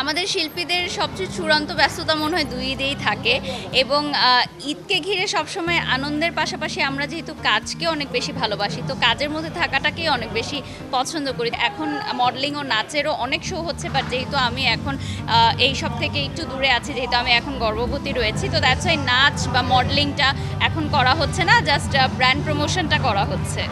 আমাদের শিল্পীদের সবচেয়ে চূড়ান্ত ব্যস্ততা মনে হয় দুই ঈদেই থাকে এবং ঈদকে ঘিরে সবসময় আনন্দের পাশাপাশি আমরা যেহেতু কাজকে অনেক বেশি ভালোবাসি, তো কাজের মধ্যে থাকাটাকেই অনেক বেশি পছন্দ করি। এখন মডেলিং ও নাচেরও অনেক শো হচ্ছে বাট যেহেতু আমি এখন এই সব থেকে একটু দূরে আছি, যেহেতু আমি এখন গর্ভবতী রয়েছি, তো দ্যাটস ওয়াই নাচ বা মডেলিংটা এখন করা হচ্ছে না জাস্ট ব্র্যান্ড প্রমোশনটা করা হচ্ছে।